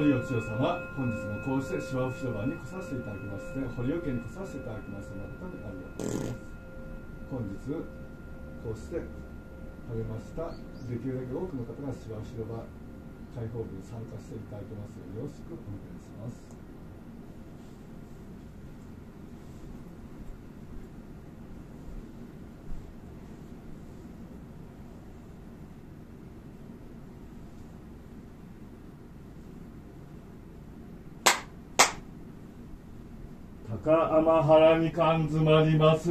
堀尾千代様本日もこうして芝生広場に来させていただきまして堀尾家に来させていただきまして誠にありがとうございます本日こうして励ましたできるだけ多くの方が芝生広場開放部に参加していただけますようよろしくお願いします。高天原に缶詰まります。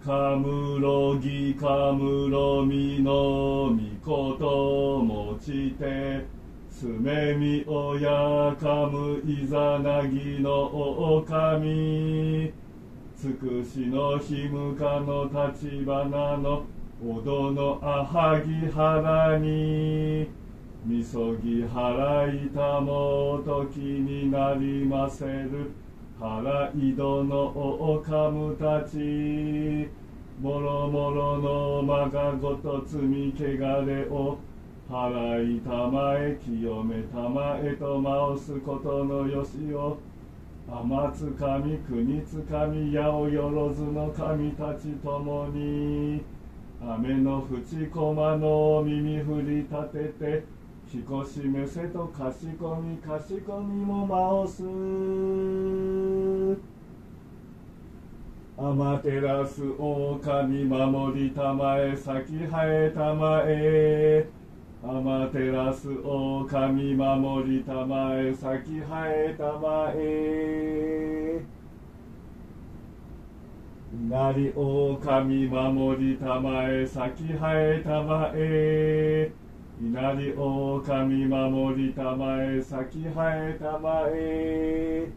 かむろぎかむろみのみこともちてすめみおやかむいざなぎのおおかみ。つくしのひむかのたちばなのおどのあはぎはらに。みそぎ払いたもときになりませる。腹井戸のおかむたち。もろもろのまがごと積み汚れを。払いたまえ清めたまえと回すことのよしを。天つかみ国つかみ八百万の神たちともに。雨の淵駒の耳振り立てて。ひこしめせとかしこみかしこみも回す。アマテラスオオカミ守りたまえ咲き生えたまえ。アマテラスオオカミ守りたまえ咲き生えたまえ。稲荷オオカミ守りたまえ咲き生えたまえ。稲荷狼守りたまえ咲き生えたまえ。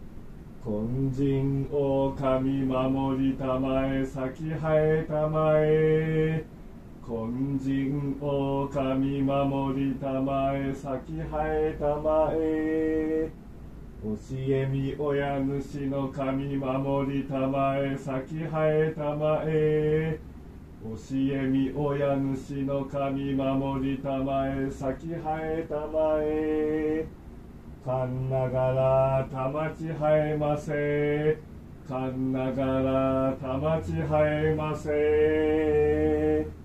金人狼守りたまえ咲き生えたまえ。金人狼守りたまえ咲き生えたまえ。教えみ親主の神守りたまえ咲き生えたまえ。教えみ親主の神守りたまえ咲き生えたまえ。かんながらたまち生えませ。かんながらたまち生えませ。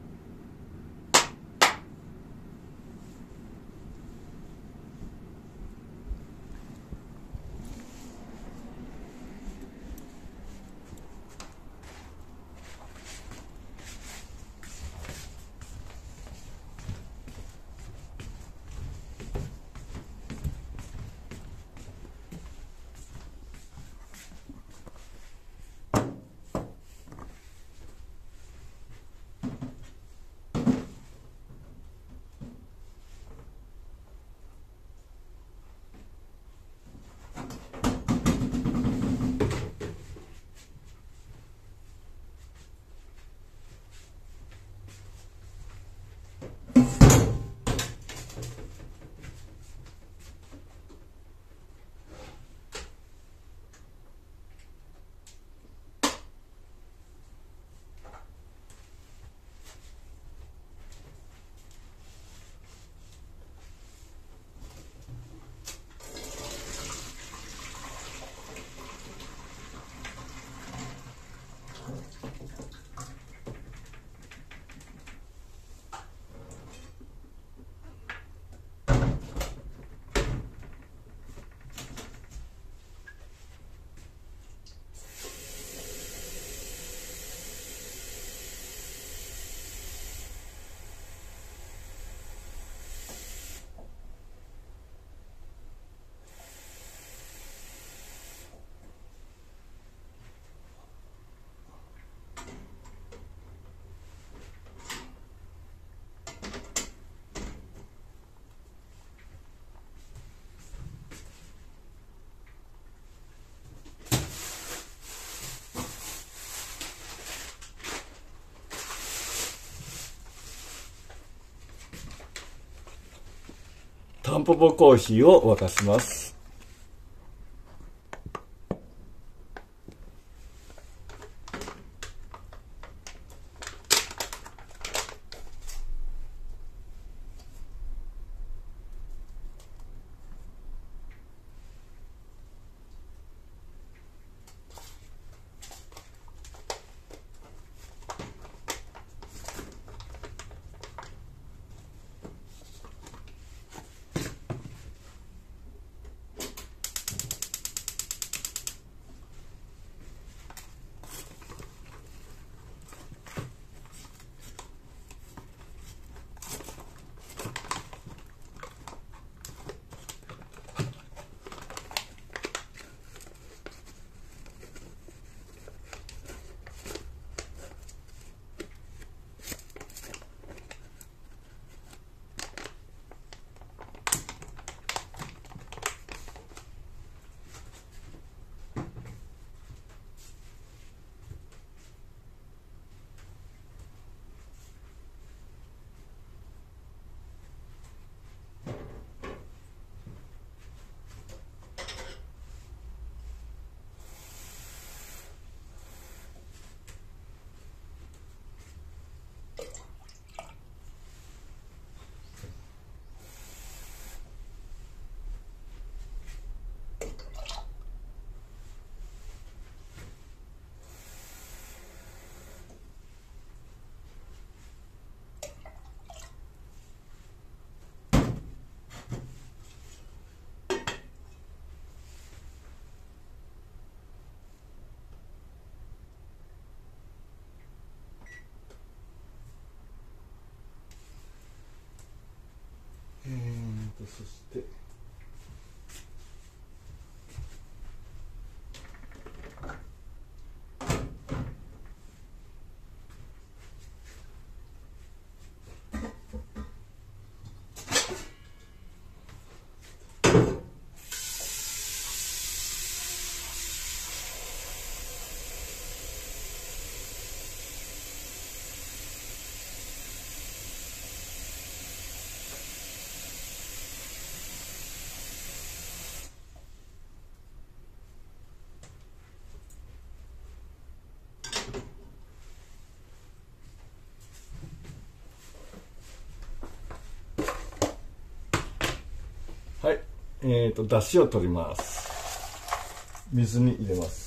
タンポポコーヒーを沸かします。そしてはいえー、と出汁を取ります。水に入れます。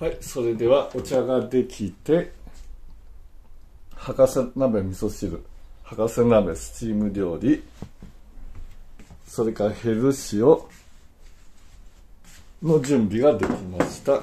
はいそれではお茶ができて博士鍋味噌汁博士鍋スチーム料理それからヘルシオの準備ができました。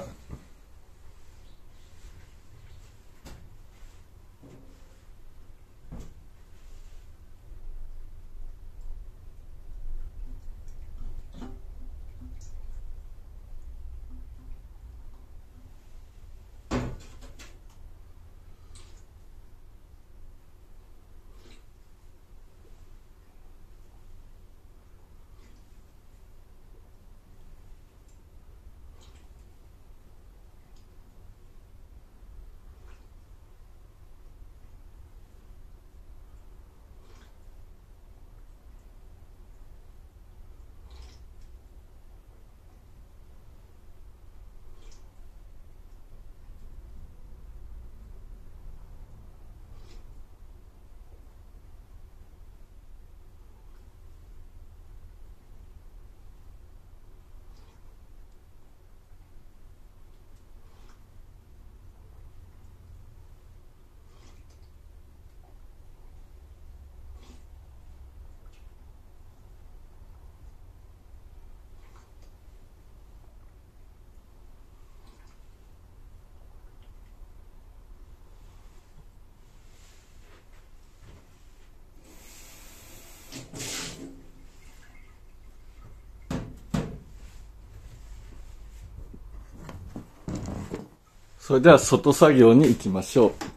それでは外作業に行きましょう。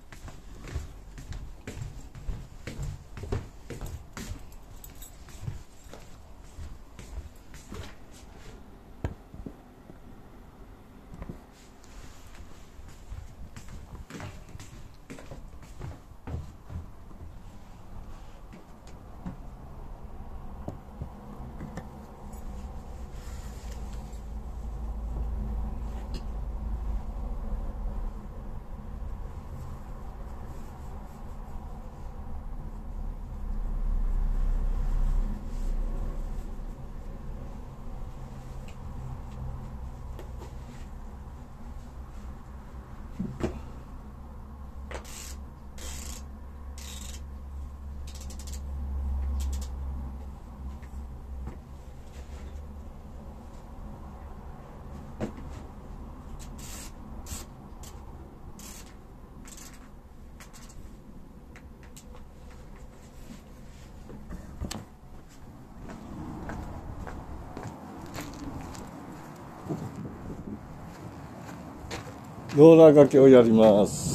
ローラー掛けをやります「「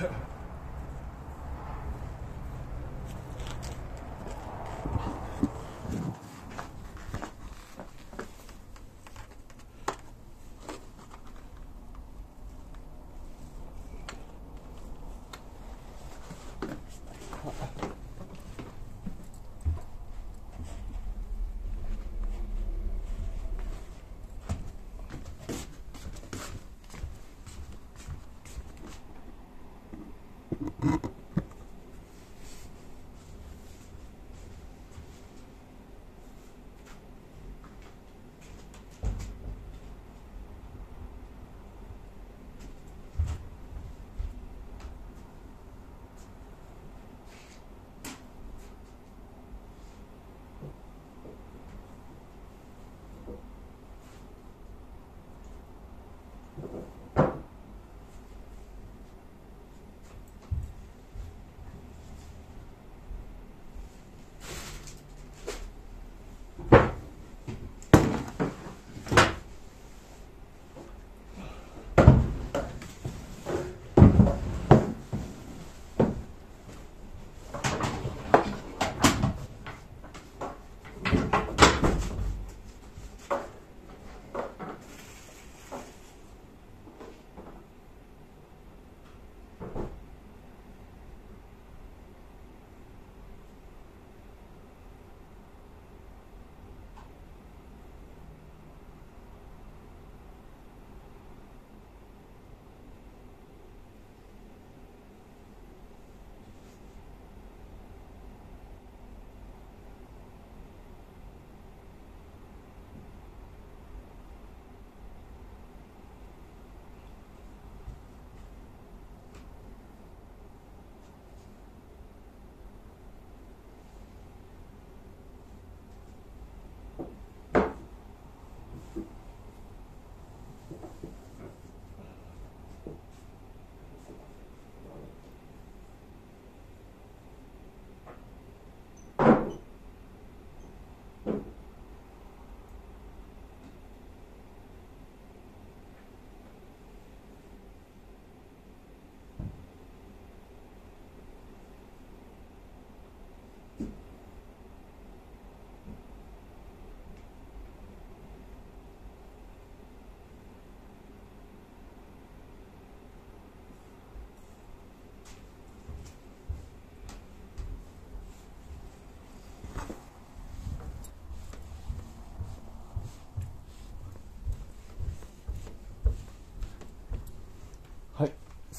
Yeah.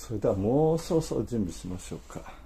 それではもうそろそろ準備しましょうか。